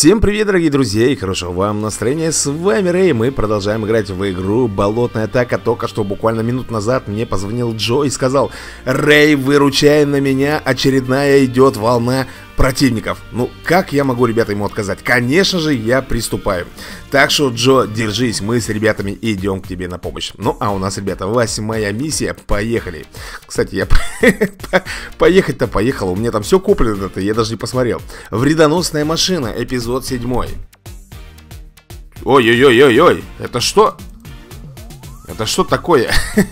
Всем привет, дорогие друзья, и хорошего вам настроения. С вами Рэй, мы продолжаем играть в игру Болотная атака. Только что буквально минут назад мне позвонил Джо и сказал, Рэй, выручай на меня, очередная идет волна противников. Ну, как я могу, ребята, ему отказать? Конечно же, я приступаю. Так что, Джо, держись, мы с ребятами идем к тебе на помощь. Ну, а у нас, ребята, восьмая миссия, поехали. Кстати, я поехать-то поехал, у меня там все куплено, это я даже не посмотрел. Вредоносная машина, эпизод седьмой. Ой-ой-ой-ой-ой, это что? Это что такое?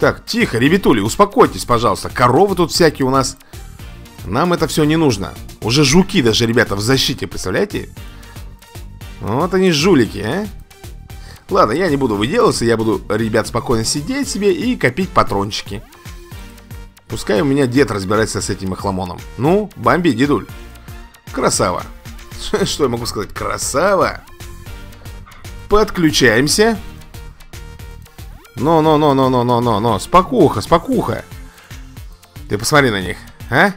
Так, тихо, ребятули, успокойтесь, пожалуйста. Коровы тут всякие у нас. Нам это все не нужно. Уже жуки даже, ребята, в защите, представляете? Вот они жулики, а? Ладно, я не буду выделываться, я буду, ребят, спокойно сидеть себе и копить патрончики. Пускай у меня дед разбирается с этим охламоном. Ну, бомби, дедуль. Красава. Что я могу сказать? Красава. Подключаемся. Но-но-но-но-но-но-но-но. Спокуха, спокуха. Ты посмотри на них, а?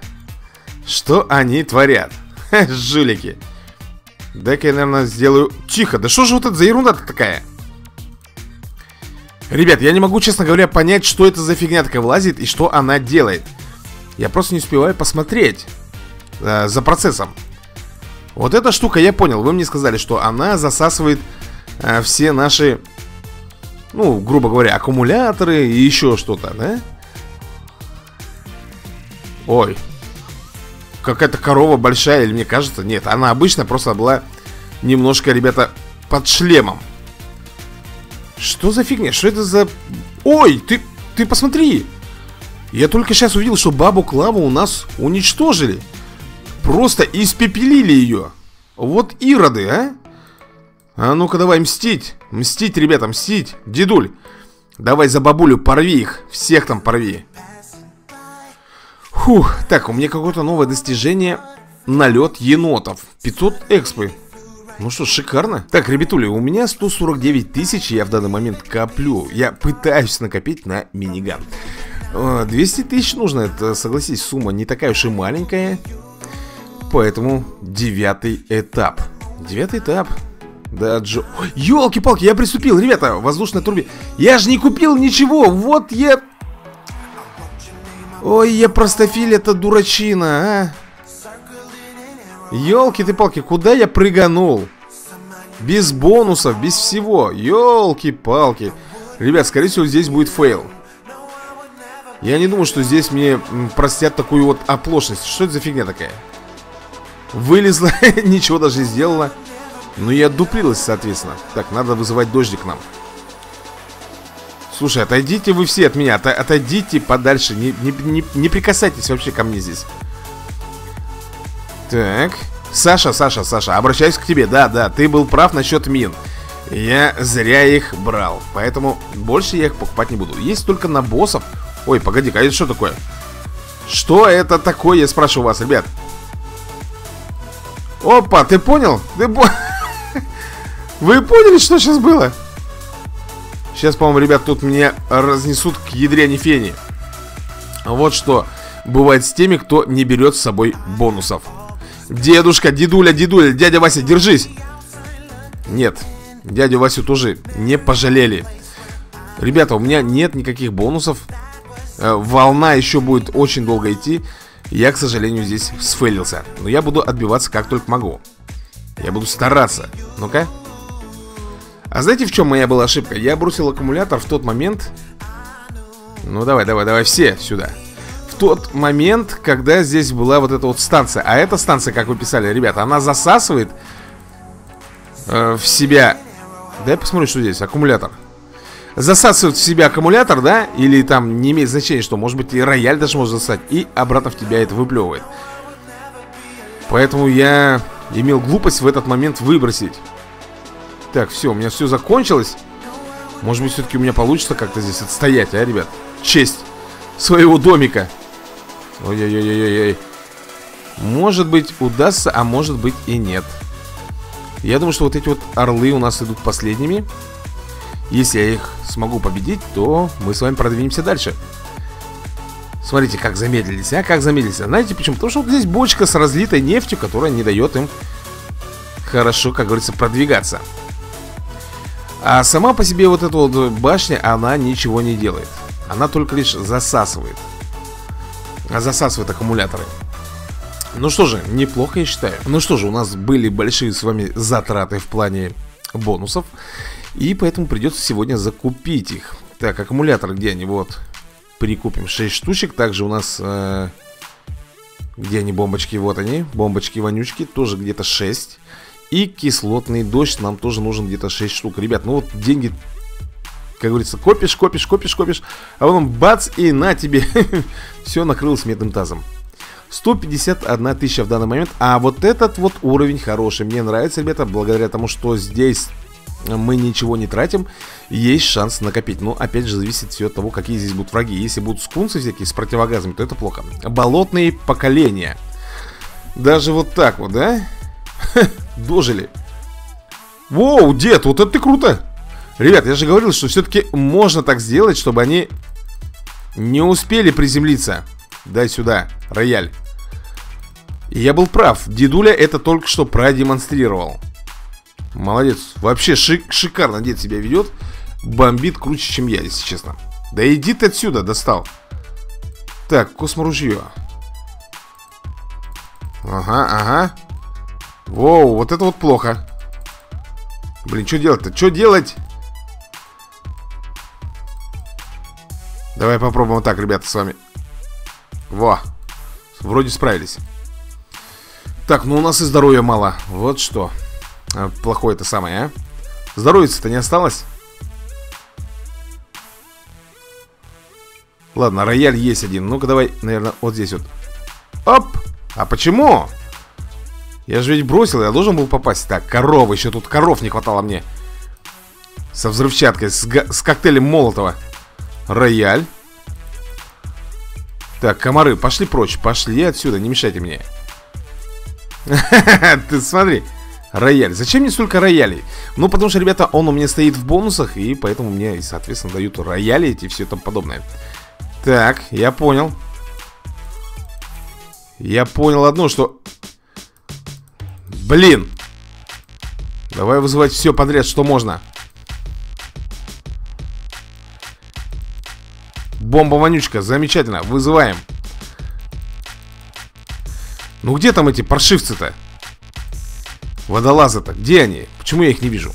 Что они творят? Жулики. Дай-ка я, наверное, сделаю... Тихо, да что же вот это за ерунда-то такая? Ребят, я не могу, честно говоря, понять, что это за фигня такая влазит и что она делает. Я просто не успеваю посмотреть э, за процессом. Вот эта штука, я понял, вы мне сказали, что она засасывает э, все наши, ну, грубо говоря, аккумуляторы и еще что-то, да? Ой, какая-то корова большая, или мне кажется, нет, она обычно просто была немножко, ребята, под шлемом. Что за фигня? Что это за... Ой, ты, ты посмотри! Я только сейчас увидел, что бабу Клаву у нас уничтожили. Просто испепелили ее. Вот ироды, а? А ну-ка давай мстить. Мстить, ребята, мстить. Дедуль, давай за бабулю порви их. Всех там порви. Фух, так, у меня какое-то новое достижение. Налет енотов. 500 экспы. Ну что, шикарно. Так, ребятули, у меня 149 тысяч Я в данный момент коплю. Я пытаюсь накопить на миниган. 200 тысяч нужно Это, согласись, сумма не такая уж и маленькая. Поэтому девятый этап. Девятый этап. Да, Джо... Ёлки-палки, я приступил, ребята, воздушная трубе. Я же не купил ничего, вот я... Ой, я простофиля-то, дурачина, а? Ёлки ты палки куда я прыганул? Без бонусов, без всего. Ёлки-палки Ребят, скорее всего здесь будет fail. Я не думаю, что здесь мне простят такую вот оплошность. Что это за фигня такая? Вылезла, ничего даже не сделала. Ну и отдуплилась, соответственно. Так, надо вызывать дождик нам Слушай, отойдите вы все от меня от, Отойдите подальше не, не, не, не прикасайтесь вообще ко мне здесь Так Саша, Саша, Саша, обращаюсь к тебе Да, да, ты был прав насчет мин Я зря их брал Поэтому больше я их покупать не буду Есть только на боссов Ой, погоди-ка, а это что такое? Что это такое, я спрашиваю вас, ребят Опа, ты понял? Ты по... Вы поняли, что сейчас было? Сейчас, по-моему, ребят, тут меня разнесут к ядрене фени. Вот что бывает с теми, кто не берет с собой бонусов. Дедушка, дедуля, дедуля, дядя Вася, держись. Нет, дядю Васю тоже не пожалели. Ребята, у меня нет никаких бонусов. Э, волна еще будет очень долго идти. Я, к сожалению, здесь сфейлился. Но я буду отбиваться как только могу. Я буду стараться. Ну-ка. А знаете, в чем моя была ошибка? Я бросил аккумулятор в тот момент... Ну, давай, давай, давай, все сюда. В тот момент, когда здесь была вот эта вот станция. А эта станция, как вы писали, ребята, она засасывает э, в себя... Дай посмотрю, что здесь. Аккумулятор. Засасывает в себя аккумулятор, да? Или там не имеет значения, что, может быть, и рояль даже может засать. И обратно в тебя это выплевывает. Поэтому я имел глупость в этот момент выбросить. Так, все, у меня все закончилось Может быть, все-таки у меня получится как-то здесь отстоять, а, ребят? Честь своего домика Ой-ой-ой-ой-ой Может быть, удастся, а может быть и нет Я думаю, что вот эти вот орлы у нас идут последними Если я их смогу победить, то мы с вами продвинемся дальше Смотрите, как замедлились, а? Как замедлились Знаете почему? Потому что вот здесь бочка с разлитой нефтью, которая не дает им хорошо, как говорится, продвигаться. А сама по себе вот эта вот башня, она ничего не делает. Она только лишь засасывает. Засасывает аккумуляторы. Ну что же, неплохо я считаю. Ну что же, у нас были большие с вами затраты в плане бонусов. И поэтому придется сегодня закупить их. Так, аккумуляторы где они? Вот. Прикупим 6 штучек. Также у нас... Э, где они, бомбочки? Вот они. Бомбочки-вонючки. Тоже где-то 6. И кислотный дождь нам тоже нужен где-то 6 штук. Ребят, ну вот деньги, как говорится, копишь, копишь, копишь, копишь. А потом бац, и на тебе. Все накрылось медным тазом. 151 тысяча в данный момент. А вот этот вот уровень хороший. Мне нравится, ребята, благодаря тому, что здесь мы ничего не тратим, есть шанс накопить. Но, опять же, зависит все от того, какие здесь будут враги. Если будут скунсы всякие с противогазами, то это плохо. Болотные поколения. Даже вот так вот, да? Дожили. Воу, дед, вот это ты круто. Ребят, я же говорил, что все-таки можно так сделать, чтобы они не успели приземлиться. Дай сюда, рояль. И я был прав. Дедуля это только что продемонстрировал. Молодец. Вообще шик шикарно дед себя ведет. Бомбит круче, чем я, если честно. Да иди ты отсюда, достал. Так, косморужье. Ага, ага. Воу, вот это вот плохо. Блин, что делать-то? Что делать? Давай попробуем вот так, ребята, с вами. Во. Вроде справились. Так, ну у нас и здоровья мало. Вот что. А, плохое это самое, а? Здоровья-то не осталось? Ладно, рояль есть один. Ну-ка давай, наверное, вот здесь вот. Оп! А почему? Я же ведь бросил, я должен был попасть Так, корова, еще тут коров не хватало мне Со взрывчаткой, с, с коктейлем Молотова Рояль Так, комары, пошли прочь Пошли отсюда, не мешайте мне Ты смотри Рояль. Зачем мне столько роялей? Ну, потому что, ребята, он у меня стоит в бонусах, и поэтому мне, соответственно, дают рояли и все там подобное. Так, я понял. Я понял одно, что Блин! Давай вызывать все подряд, что можно. Бомба-вонючка, замечательно, вызываем. Ну где там эти паршивцы-то? Водолазы-то, где они? Почему я их не вижу?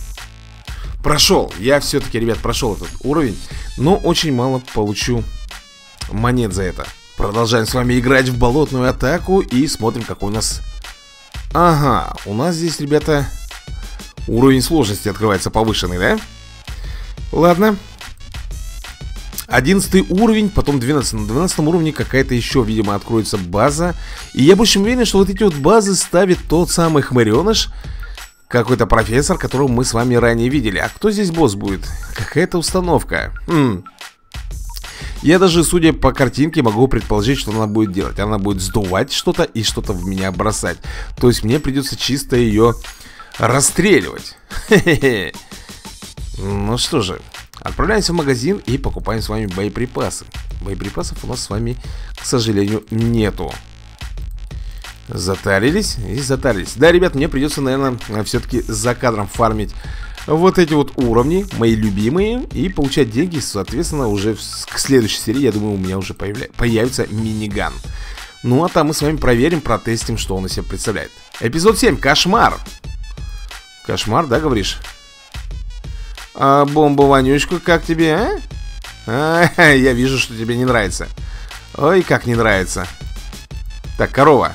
Прошел, я все-таки, ребят, прошел этот уровень Но очень мало получу монет за это Продолжаем с вами играть в болотную атаку И смотрим, какой у нас Ага, у нас здесь, ребята, уровень сложности открывается повышенный, да? Ладно. Одиннадцатый уровень, потом 12. На 12 уровне какая-то еще, видимо, откроется база. И я больше уверен, что вот эти вот базы ставит тот самый хмыреныш, какой-то профессор, которого мы с вами ранее видели. А кто здесь босс будет? Какая-то установка. Хм, я даже, судя по картинке, могу предположить, что она будет делать. Она будет сдувать что-то и что-то в меня бросать. То есть мне придется чисто ее расстреливать. Ну что же, отправляемся в магазин и покупаем с вами боеприпасы. Боеприпасов у нас с вами, к сожалению, нету. Затарились и затарились. Да, ребят, мне придется, наверное, все-таки за кадром фармить вот эти вот уровни, мои любимые, и получать деньги, соответственно, уже к следующей серии, я думаю, у меня уже появля... появится миниган. Ну, а там мы с вами проверим, протестим, что он из себя представляет. Эпизод 7. Кошмар. Кошмар, да, говоришь? А бомба-вонючка, как тебе, а? а? Я вижу, что тебе не нравится. Ой, как не нравится. Так, корова.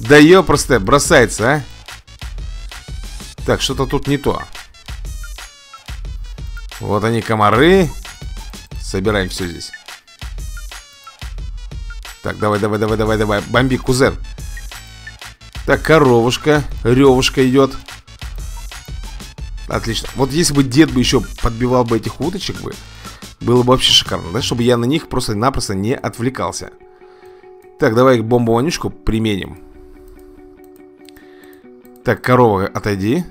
Да ее просто бросается, а? Так, что-то тут не то. Вот они, комары. Собираем все здесь. Так, давай, давай, давай, давай, давай. Бомби, кузен. Так, коровушка. Ревушка идет. Отлично. Вот если бы дед бы еще подбивал бы этих уточек бы, было бы вообще шикарно, да? Чтобы я на них просто-напросто не отвлекался. Так, давай бомбу-вонючку применим. Так, корова, отойди.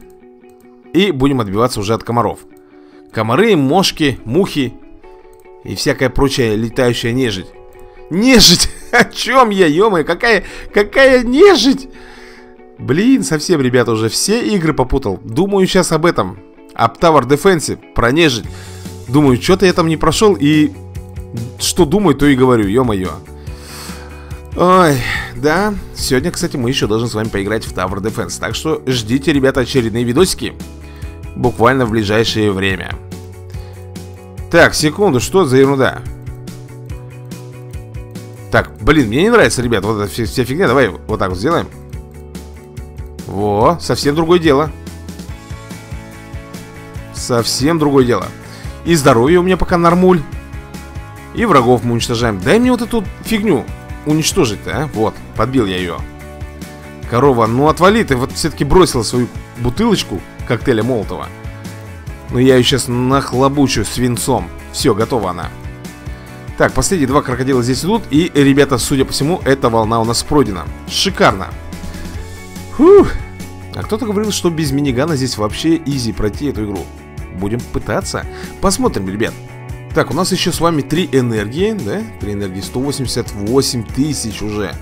И будем отбиваться уже от комаров. Комары, мошки, мухи и всякая прочая летающая нежить. Нежить! О чем я, ё Какая, какая нежить? Блин, совсем, ребята, уже все игры попутал. Думаю сейчас об этом. Об Tower Defense, про нежить. Думаю, что-то я там не прошел и... Что думаю, то и говорю, ё-моё. Ой, да, сегодня, кстати, мы еще должны с вами поиграть в Tower Defense Так что ждите, ребята, очередные видосики Буквально в ближайшее время. Так, секунду, что за ерунда? Так, блин, мне не нравится, ребят, вот эта вся фигня Давай вот так вот сделаем. Во, совсем другое дело. Совсем другое дело. И здоровье у меня пока нормуль. И врагов мы уничтожаем. Дай мне вот эту фигню уничтожить-то, а? Вот, подбил я ее Корова, ну отвали, ты вот все-таки бросила свою бутылочку коктейля Молотова. Но я ее сейчас нахлобучу свинцом. Все, готова она. Так, последние два крокодила здесь идут И, ребята, судя по всему, эта волна у нас пройдена. Шикарно. Фух. А кто-то говорил, что без минигана здесь вообще изи пройти эту игру. Будем пытаться. Посмотрим, ребят. Так, у нас еще с вами три энергии, да? Три энергии, 188 тысяч уже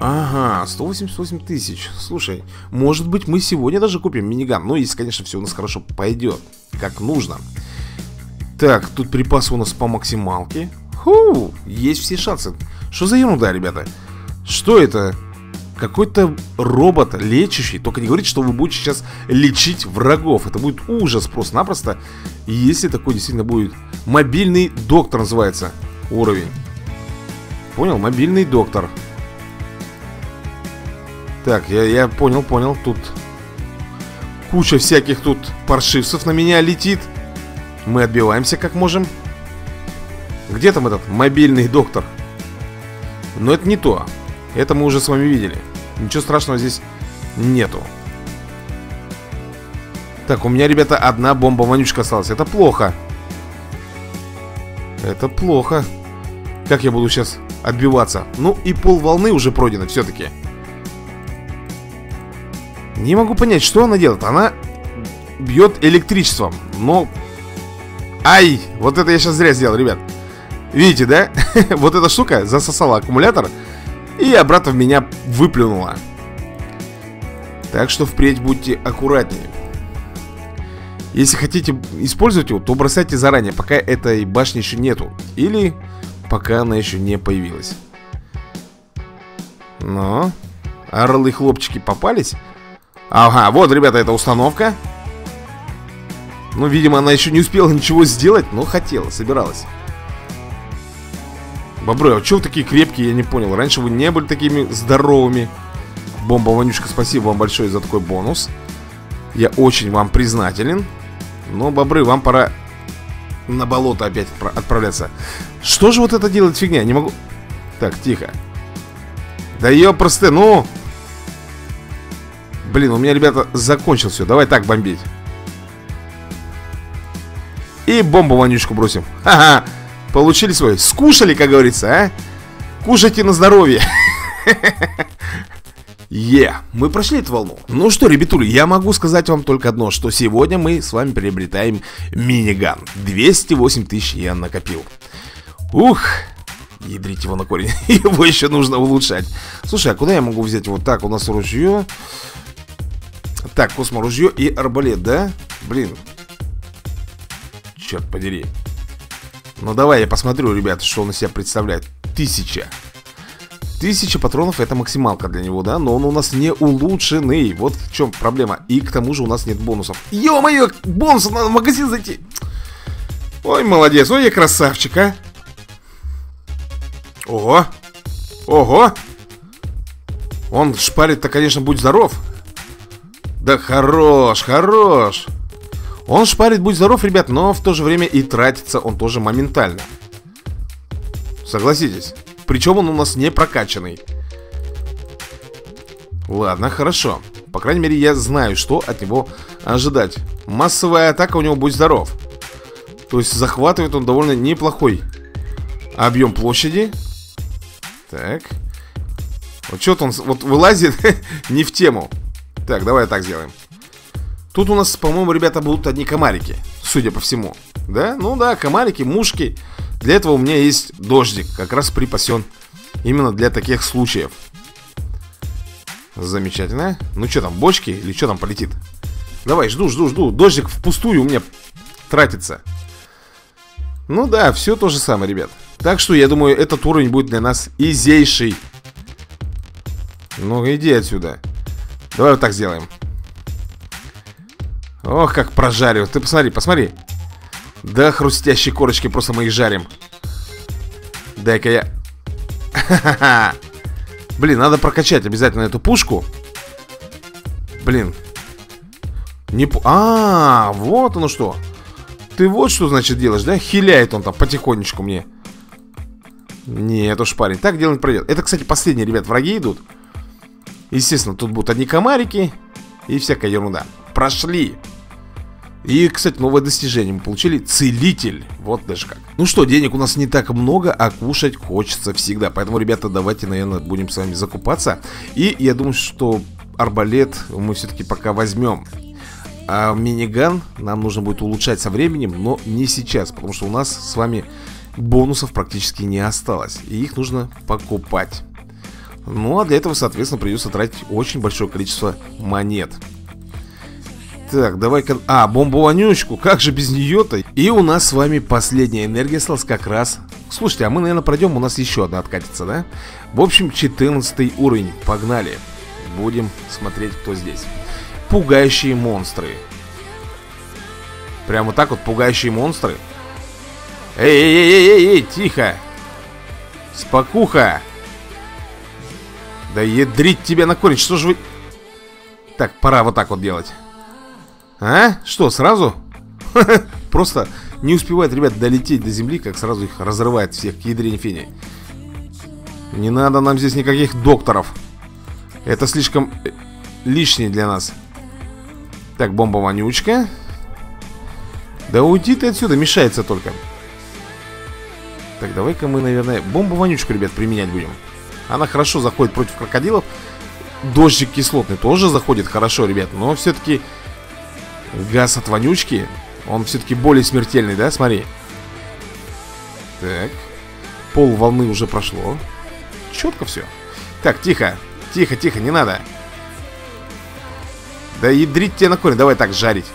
Ага, 188 тысяч. Слушай, может быть мы сегодня даже купим миниган? Ну, если, конечно, все у нас хорошо пойдет Как нужно. Так, тут припасы у нас по максималке. Ху, есть все шансы. Что за ерунда, ребята? Что это? Какой-то робот лечащий? Только не говорите, что вы будете сейчас лечить врагов. Это будет ужас просто-напросто Если такой действительно будет. Мобильный доктор называется. Уровень. Понял? Мобильный доктор Так, я, я понял, понял Тут куча всяких тут паршивцев на меня летит. Мы отбиваемся как можем. Где там этот мобильный доктор? Но это не то. Это мы уже с вами видели. Ничего страшного здесь нету. Так, у меня, ребята, одна бомба-вонючка осталась. Это плохо. Это плохо. Как я буду сейчас отбиваться? Ну и пол волны уже пройдено все-таки Не могу понять, что она делает Она бьет электричеством Но... Ай! Вот это я сейчас зря сделал, ребят Видите, да? вот эта штука засосала аккумулятор и обратно в меня выплюнула. Так что впредь будьте аккуратнее. Если хотите использовать его, то бросайте заранее, пока этой башни еще нету. Или пока она еще не появилась. Но... Орлы хлопчики попались? Ага, вот, ребята, это установка. Ну, видимо, она еще не успела ничего сделать, но хотела, собиралась. Бобры, а что вы такие крепкие, я не понял. Раньше вы не были такими здоровыми. Бомба Вонючка, спасибо вам большое за такой бонус. Я очень вам признателен. Но, бобры, вам пора на болото опять отправляться. Что же вот это делает фигня? Не могу... Так, тихо. Да ёпросты, ну... Блин, у меня, ребята, закончил все Давай так бомбить. И бомбу вонючку бросим. Ха-ха. Получили свой. Скушали, как говорится, а? Кушайте на здоровье. Е, yeah, мы прошли эту волну. Ну что, ребятули, я могу сказать вам только одно Что сегодня мы с вами приобретаем миниган. 208 тысяч я накопил. Ух, ядрить его на корень. Его еще нужно улучшать. Слушай, а куда я могу взять вот так? У нас ружье Так, косморужье и арбалет, да? Блин. Черт подери. Ну давай я посмотрю, ребята, что он из себя представляет. Тысяча. Тысяча патронов это максималка для него, да? Но он у нас не улучшенный. Вот в чем проблема. И к тому же у нас нет бонусов. Ё-моё, бонусов надо в магазин зайти. Ой, молодец, ой, я красавчик, а. Ого. Ого. Он шпарит-то, конечно, будь здоров Да хорош, хорош он шпарит, будь здоров, ребят, но в то же время и тратится он тоже моментально. Согласитесь. Причем он у нас не прокачанный. Ладно, хорошо. По крайней мере, я знаю, что от него ожидать. Массовая атака у него будь здоров. То есть захватывает он довольно неплохой объем площади. Так. Вот что-то он вот вылазит не в тему. Так, давай так сделаем. Тут у нас, по-моему, ребята, будут одни комарики Судя по всему. Да? Ну да, комарики, мушки. Для этого у меня есть дождик Как раз припасен Именно для таких случаев. Замечательно. Ну что там, бочки или что там полетит? Давай, жду, жду, жду. Дождик впустую у меня тратится. Ну да, все то же самое, ребят. Так что я думаю, этот уровень будет для нас изейший. Ну иди отсюда Давай вот так сделаем. Ох, как прожарил Ты посмотри, посмотри. Да, хрустящие корочки, просто мы их жарим. Дай-ка я. Блин, надо прокачать обязательно эту пушку. Блин. Не по... А, вот оно что. Ты вот что, значит, делаешь, да? Хиляет он там потихонечку мне. Нет уж, парень, так дело не пройдет Это, кстати, последние, ребят, враги идут Естественно, тут будут одни комарики И всякая ерунда. Прошли. И, кстати, новое достижение мы получили. Целитель, вот даже как. Ну что, денег у нас не так много, а кушать хочется всегда. Поэтому, ребята, давайте, наверное, будем с вами закупаться. И я думаю, что арбалет мы все-таки пока возьмем А миниган нам нужно будет улучшать со временем, но не сейчас Потому что у нас с вами бонусов практически не осталось. И их нужно покупать ну а для этого, соответственно, придется тратить очень большое количество монет. Так, давай-ка... А, бомбу-вонючку, как же без нее-то? И у нас с вами последняя энергия осталась как раз... Слушайте, а мы, наверное, пройдем, у нас еще одна откатится, да? В общем, 14 уровень, погнали. Будем смотреть, кто здесь. Пугающие монстры. Прямо так вот, пугающие монстры. Эй-эй-эй-эй-эй, тихо. Спокуха Да ядрить тебя на корень, что же вы... Так, пора вот так вот делать а? Что, сразу? Просто не успевает, ребят, долететь до земли, как сразу их разрывает всех к ядрене фени. Не надо нам здесь никаких докторов. Это слишком э, лишнее для нас. Так, бомба-вонючка. Да уйди ты отсюда, мешается только. Так, давай-ка мы, наверное, бомбу-вонючку, ребят, применять будем. Она хорошо заходит против крокодилов. Дождик кислотный тоже заходит хорошо, ребят. Но все-таки Газ от вонючки Он все-таки более смертельный, да? Смотри Так Пол волны уже прошло Четко все Так, тихо, тихо, тихо, не надо Да ядрить тебе на корень, давай так жарить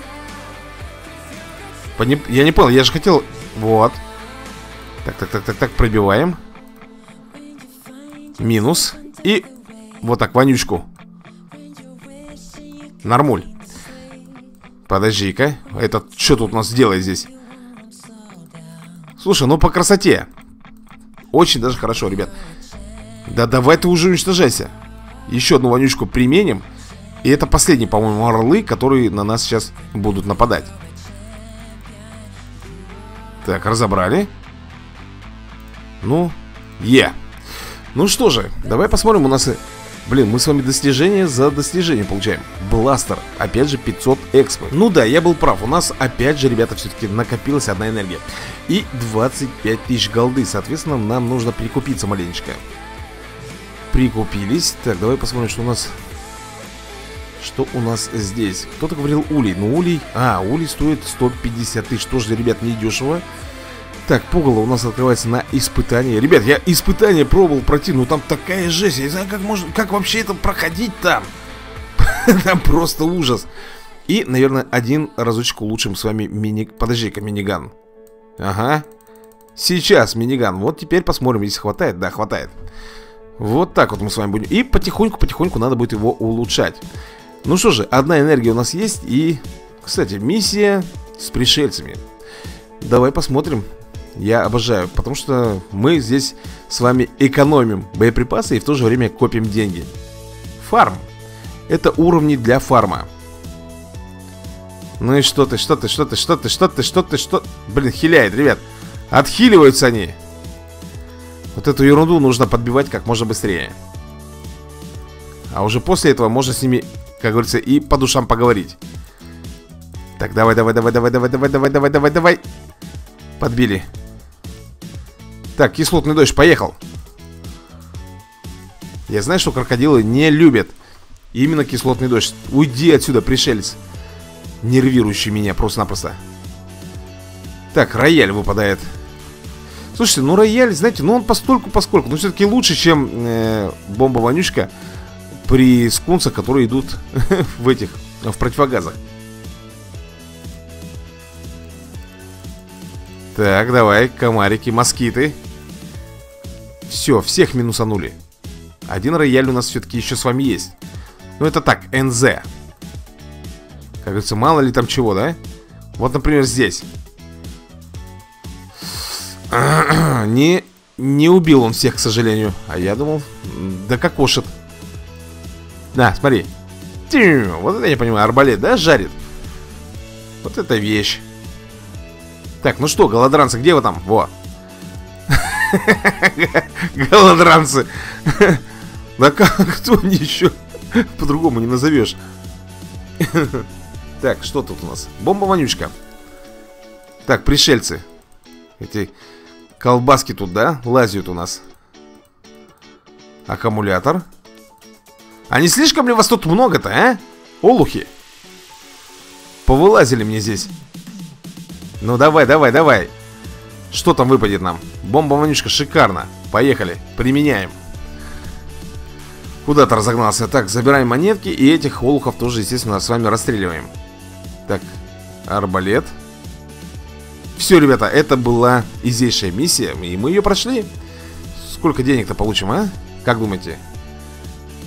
Поним... Я не понял, я же хотел... Вот Так, так, так, так, так, пробиваем Минус. И вот так, вонючку Нормуль. Подожди-ка, этот что тут у нас делает здесь? Слушай, ну по красоте. Очень даже хорошо, ребят. Да давай ты уже уничтожайся. Еще одну вонючку применим. И это последние, по-моему, орлы Которые на нас сейчас будут нападать. Так, разобрали. Ну, е Ну что же, давай посмотрим У нас Блин, мы с вами достижение за достижение получаем. Бластер, опять же 500 экспо. Ну да, я был прав, у нас опять же, ребята, все-таки накопилась одна энергия. И 25 тысяч голды, соответственно, нам нужно прикупиться маленечко. Прикупились. Так, давай посмотрим, что у нас Что у нас здесь. Кто-то говорил улей, ну улей А, улей стоит 150 тысяч, тоже, ребят, не дешево так, пугало у нас открывается на испытание. Ребят, я испытание пробовал пройти Ну там такая жесть Я не знаю, как, можно, как вообще это проходить там Там просто ужас. И, наверное, один разочек улучшим с вами мини... Подожди-ка, миниган. Ага. Сейчас миниган. Вот теперь посмотрим, если хватает Да, хватает. Вот так вот мы с вами будем. И потихоньку-потихоньку надо будет его улучшать. Ну что же, одна энергия у нас есть И, кстати, миссия с пришельцами. Давай посмотрим я обожаю, потому что мы здесь с вами экономим боеприпасы и в то же время копим деньги. Фарм. Это уровни для фарма. Ну и что ты, что ты, что ты, что ты, что ты, что ты, что... Блин, хиляет, ребят. Отхиливаются они. Вот эту ерунду нужно подбивать как можно быстрее. А уже после этого можно с ними, как говорится, и по душам поговорить. Так, давай, давай, давай, давай, давай, давай, давай, давай, давай, давай. Подбили. Так, кислотный дождь, поехал. Я знаю, что крокодилы не любят Именно кислотный дождь. Уйди отсюда, пришелец. Нервирующий меня просто-напросто. Так, рояль выпадает. Слушайте, ну рояль, знаете, ну он постольку поскольку. Но все-таки лучше, чем э, бомба-вонючка при скунсах, которые идут в этих, в противогазах. Так, давай, комарики, москиты. Все, всех минусанули. Один рояль у нас все-таки еще с вами есть. Ну, это так, НЗ. Как говорится, мало ли там чего, да? Вот, например, здесь. Не, не убил он всех, к сожалению. А я думал, да как кошет. На, смотри. Вот это я понимаю, арбалет, да, жарит? Вот это вещь. Так, ну что, голодранцы, где вы там? Во. Голодранцы. Да как, кто еще? По-другому не назовешь. Так, что тут у нас? Бомба-вонючка. Так, пришельцы. Эти колбаски тут, да, лазят у нас. Аккумулятор. А не слишком ли вас тут много-то, а? Олухи. Повылазили мне здесь. Ну давай, давай, давай. Что там выпадет нам? Бомба-вонючка, шикарно. Поехали, применяем. Куда-то разогнался. Так, забираем монетки и этих олухов тоже, естественно, с вами расстреливаем. Так, арбалет. Все, ребята, это была изейшая миссия, и мы ее прошли. Сколько денег-то получим, а? Как думаете?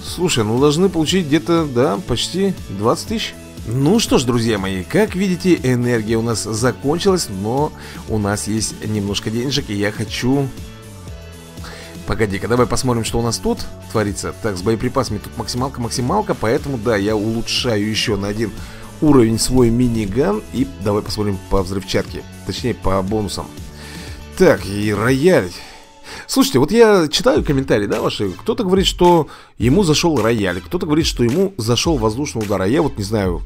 Слушай, ну должны получить где-то, да, почти 20 тысяч. Ну что ж, друзья мои, как видите, энергия у нас закончилась, но у нас есть немножко денежек, и я хочу... Погоди-ка, давай посмотрим, что у нас тут творится. Так, с боеприпасами тут максималка-максималка, поэтому, да, я улучшаю еще на один уровень свой миниган, и давай посмотрим по взрывчатке, точнее, по бонусам. Так, и рояль. Слушайте, вот я читаю комментарии, да, ваши. Кто-то говорит, что ему зашел рояль, кто-то говорит, что ему зашел воздушный удар. А я вот не знаю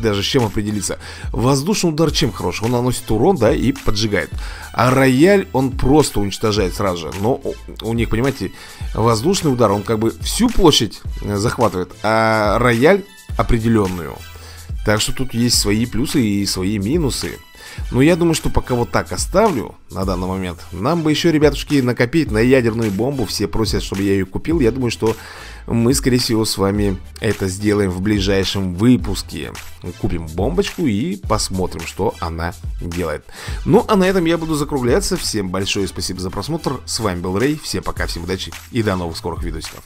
даже с чем определиться. Воздушный удар чем хорош? Он наносит урон, да, и поджигает. А рояль он просто уничтожает сразу же. Но у них, понимаете, воздушный удар, он как бы всю площадь э, захватывает, а рояль определенную. Так что тут есть свои плюсы и свои минусы. Но я думаю, что пока вот так оставлю на данный момент. Нам бы еще, ребятушки, накопить на ядерную бомбу. Все просят, чтобы я ее купил. Я думаю, что мы, скорее всего, с вами это сделаем в ближайшем выпуске. Купим бомбочку и посмотрим, что она делает. Ну, а на этом я буду закругляться. Всем большое спасибо за просмотр. С вами был Рэй. Всем пока, всем удачи и до новых скорых видосиков.